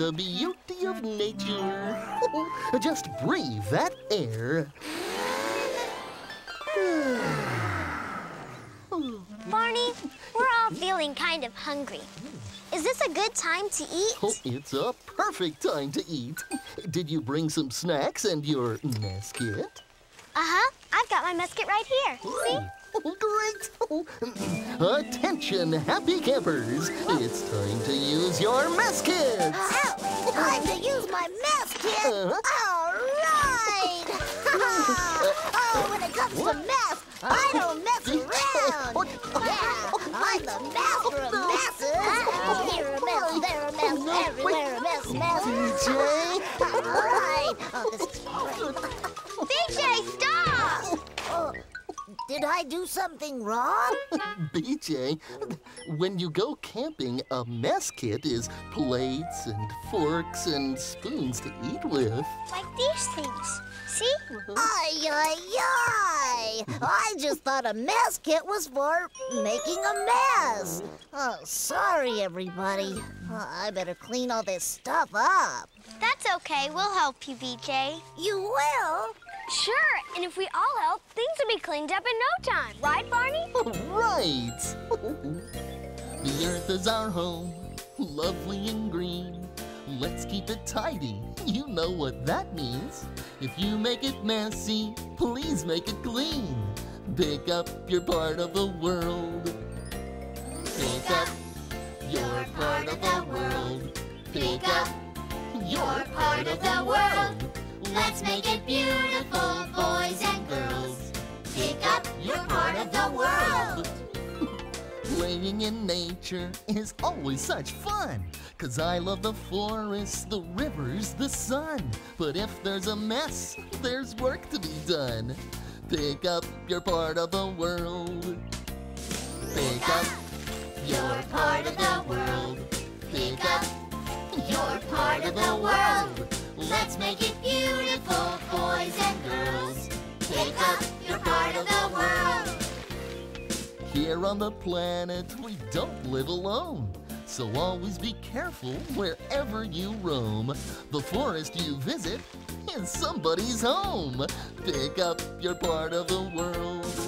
the beauty of nature. Just breathe that air. Barney, we're all feeling kind of hungry. Is this a good time to eat? Oh, it's a perfect time to eat. Did you bring some snacks and your musket? Uh-huh. I've got my musket right here. See? Oh, great! Attention, happy campers! It's time to use your mess kits! Oh, time to use my mess kit! Uh-huh. All right! oh, when it comes to mess, I don't mess around! Yeah, I'm the master of messes! Here a mess, there a mess, everywhere a mess, mess! BJ? All right! Oh, this is great! Did I do something wrong? BJ, when you go camping, a mess kit is plates and forks and spoons to eat with. Like these things. See? Ay, ay, ay! I just thought a mess kit was for making a mess. Oh, sorry, everybody. Uh, I better clean all this stuff up. That's okay. We'll help you, BJ. You will? Sure, and if we all help, things will be cleaned up in no time. Right, Barney? Right! the earth is our home, lovely and green. Let's keep it tidy, you know what that means. If you make it messy, please make it clean. Pick up your part of the world. Pick up your part of the world. Pick up your part of the world. Let's make it beautiful, boys and girls. Pick up your part of the world. Playing in nature is always such fun. Cause I love the forest, the rivers, the sun. But if there's a mess, there's work to be done. Pick up your part of the world. Pick up Your part of the world. Pick up your part of the world. Let's make it beautiful, boys and girls. Pick up your part of the world. Here on the planet, we don't live alone. So always be careful wherever you roam. The forest you visit is somebody's home. Pick up your part of the world.